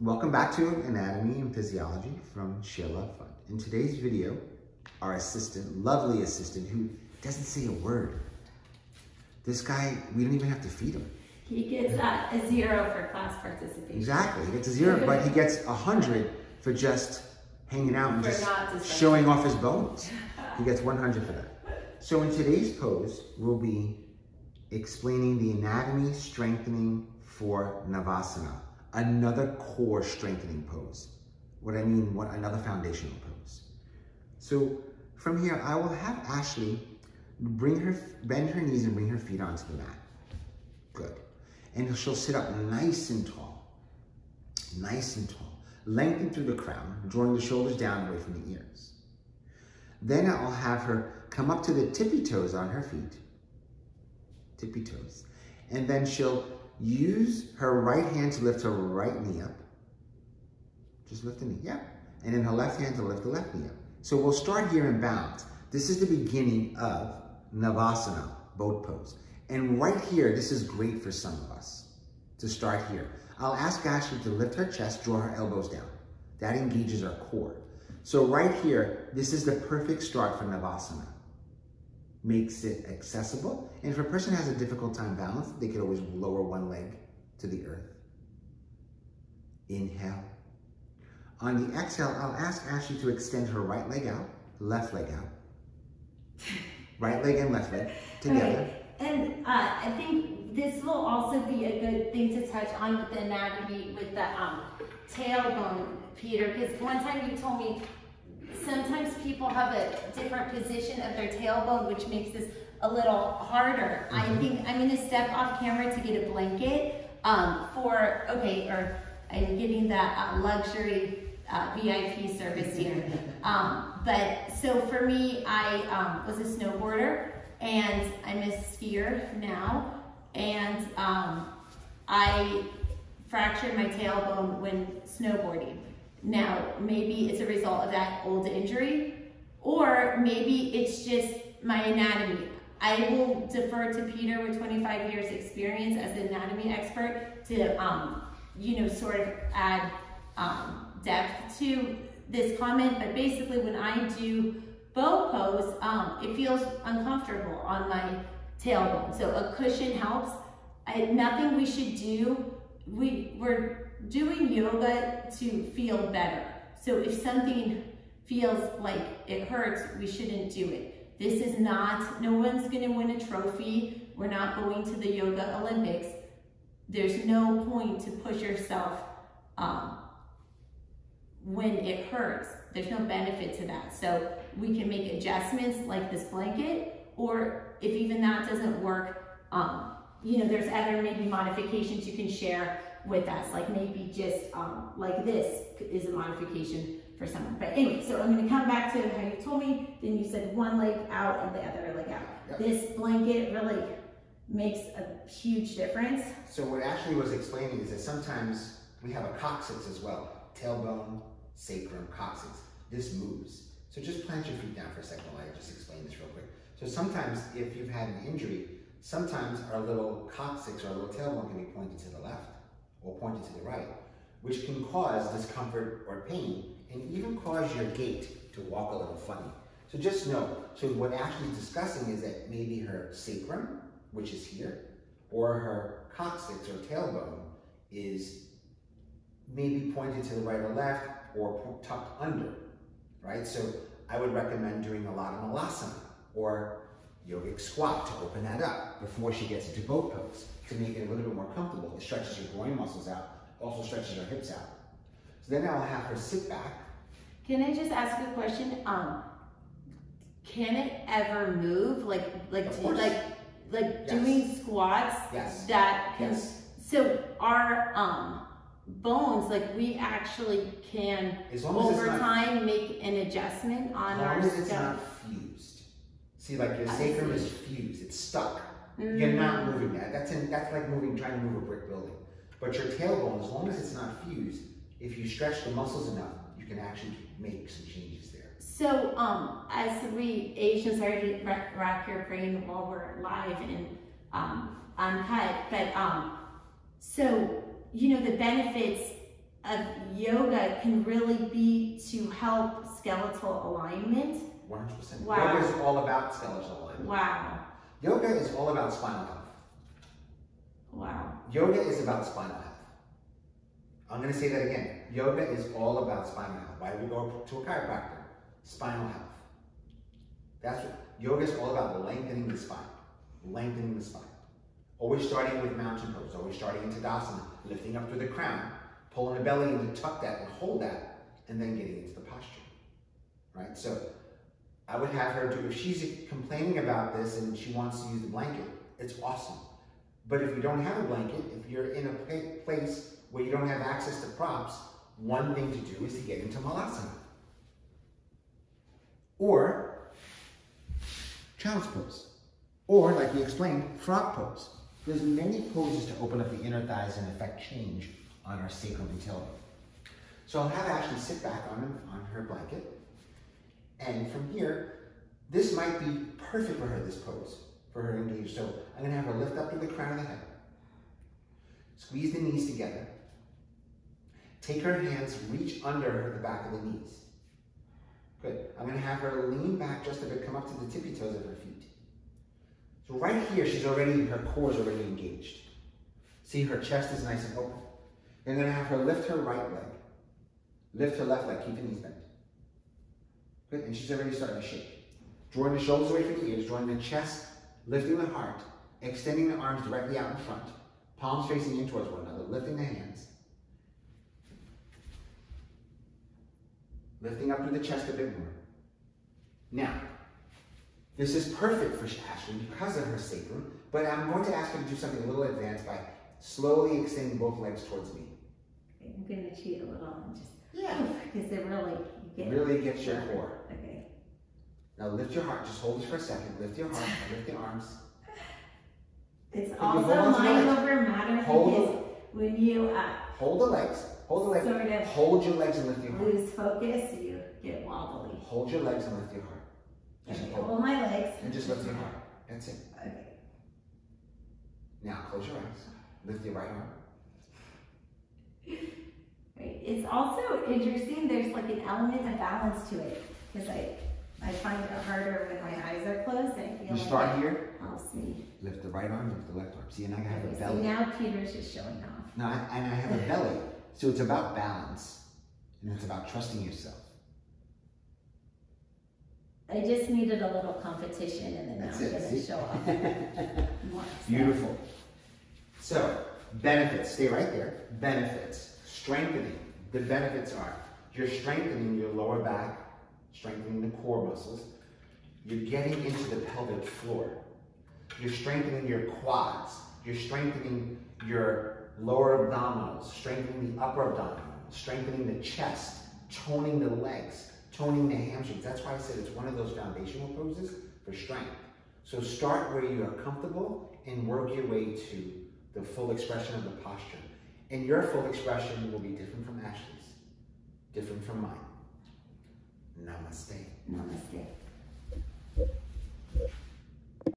Welcome back to Anatomy and Physiology from ShareLove Fund. In today's video, our assistant, lovely assistant, who doesn't say a word. This guy, we don't even have to feed him. He gets uh, a zero for class participation. Exactly, he gets a zero, but he gets a hundred for just hanging out and For just just- showing off his bones. He gets 100 for that. So in today's pose, we'll be explaining the anatomy strengthening for Navasana, another core strengthening pose. What I mean, what another foundational pose. So from here, I will have Ashley bring her, bend her knees and bring her feet onto the mat. Good. And she'll sit up nice and tall, nice and tall. Lengthen through the crown, drawing the shoulders down away from the ears. Then I'll have her come up to the tippy toes on her feet, tippy toes. And then she'll use her right hand to lift her right knee up. Just lift the knee, yeah. And then her left hand to lift the left knee up. So we'll start here in balance. This is the beginning of Navasana, boat pose. And right here, this is great for some of us to start here. I'll ask Ashley to lift her chest, draw her elbows down. That engages our core. So right here, this is the perfect start for Navasana. Makes it accessible. And if a person has a difficult time balance, they could always lower one leg to the earth. Inhale. On the exhale, I'll ask Ashley to extend her right leg out, left leg out. Right leg and left leg together. Okay. And uh, I think this will also be a good thing to touch on with the anatomy with the um, tailbone, Peter, because one time you told me sometimes people have a different position of their tailbone, which makes this a little harder. I Mhm. think I'm gonna step off camera to get a blanket um, for, okay, or I'm getting that uh, luxury uh, VIP service here. Um, but so for me, I um, was a snowboarder and I'm a skier now. And um, I fractured my tailbone when snowboarding. Now, maybe it's a result of that old injury, or maybe it's just my anatomy. I will defer to Peter with 25 years experience as an anatomy expert to, um, you know, sort of add um, depth to this comment. But basically, when I do boat pose, um, it feels uncomfortable on my tailbone. So a cushion helps. I, nothing we should do. We, we're doing yoga to feel better. So if something feels like it hurts, we shouldn't do it. This is not, no one's gonna win a trophy. We're not going to the yoga Olympics. There's no point to push yourself um, when it hurts. There's no benefit to that. So we can make adjustments like this blanket, or if even that doesn't work, um, you know, there's other maybe modifications you can share with us, like maybe just um, like this is a modification for someone. But anyway, so I'm gonna come back to how you told me, then you said one leg out and the other leg out. Yep. This blanket really makes a huge difference. So what Ashley was explaining is that sometimes we have a coccyx as well. Tailbone, sacrum, coccyx. This moves. So just plant your feet down for a second while I just explain this real quick. So sometimes if you've had an injury, sometimes our little coccyx or our little tailbone can be pointed to the left or pointed to the right, which can cause discomfort or pain and even cause your gait to walk a little funny. So just know, so what Ashley's discussing is that maybe her sacrum, which is here, or her coccyx or tailbone is maybe pointed to the right or left or tucked under, right? So I would recommend doing a lot of malasana or yogic squat to open that up before she gets into boat pose to make it a little bit more comfortable. It stretches your groin muscles out, also stretches her hips out. So then I'll have her sit back. Can I just ask a question? Um, can it ever move? Like, like, do, like, like Yes. doing squats? Yes. That can. Yes. So our um bones, like we actually can As as over time make an adjustment on As our long as it's not fused. See, like your sacrum is fused, it's stuck. You're not Mm. moving that. That's in, that's like moving, trying to move a brick building. But your tailbone, as long as it's not fused, if you stretch the muscles enough, you can actually make some changes there. So, um, as we Asians sorry to rack your brain while we're live and um, uncut, but um, so you know the benefits of yoga can really be to help skeletal alignment. 100%. Wow. Yoga is all about skeletal alignment. Wow. Yoga is all about spinal health. Wow. Yoga is about spinal health. I'm going to say that again. Yoga is all about spinal health. Why do we go to a chiropractor? Spinal health. That's what yoga is all about lengthening the spine. Lengthening the spine. Always starting with mountain pose, always starting in Tadasana, lifting up through the crown, pulling the belly in to tuck that and hold that, and then getting into the posture. Right? So I would have her do, if she's complaining about this and she wants to use the blanket, it's awesome. But if you don't have a blanket, if you're in a place where you don't have access to props, one thing to do is to get into Malasana. Or child's pose. Or, like we explained, frog pose. There's many poses to open up the inner thighs and affect change on our sacrum and tailbone. So I'll have Ashley sit back on, on her blanket. And from here, this might be perfect for her, this pose, for her engaged. So I'm gonna have her lift up to the crown of the head. Squeeze the knees together. Take her hands, reach under the back of the knees. Good. I'm gonna have her lean back just a bit, come up to the tippy toes of her feet. So right here, she's already, her core is already engaged. See, her chest is nice and open. I'm gonna have her lift her right leg. Lift her left leg, keep the knees bent. Good, and she's already starting to shake. Drawing the shoulders away from the ears, drawing the chest, lifting the heart, extending the arms directly out in front, palms facing in towards one another, lifting the hands. Lifting up through the chest a bit more. Now, this is perfect for Ashley because of her sacrum, but I'm going to ask her to do something a little advanced by slowly extending both legs towards me. I'm gonna cheat a little and just Yeah. because it really get Really gets your core. Okay. Now lift your heart, just hold this for a second. Lift your heart, lift your arms. It's you also mind over matter because when you uh, Hold the legs, hold the legs. Sort of. Hold your legs and lift your heart. lose focus, you get wobbly. Hold your legs and lift your heart. Just Okay, hold. hold my legs. And just lift your heart. That's it. Okay. Now close your eyes. Lift your right arm. Right. It's also interesting. There's like an element of balance to it because I I find it harder when my eyes are closed. I feel You like start here. helps me. Lift the right arm, lift the left arm. See, and I have a Okay, so belly. now Peter's just showing off. No, I- and I have a belly. So it's about balance. And it's about trusting yourself. I just needed a little competition and then now That's I'm gonna show off more. Beautiful. So, benefits, stay right there. Benefits, strengthening. The benefits are you're strengthening your lower back, strengthening the core muscles. You're getting into the pelvic floor. You're strengthening your quads. You're strengthening your lower abdominals, strengthening the upper abdominals, strengthening the chest, toning the legs, toning the hamstrings. That's why I said it's one of those foundational poses for strength. So start where you are comfortable and work your way to the full expression of the posture. And your full expression will be different from Ashley's, different from mine. Namaste. Namaste.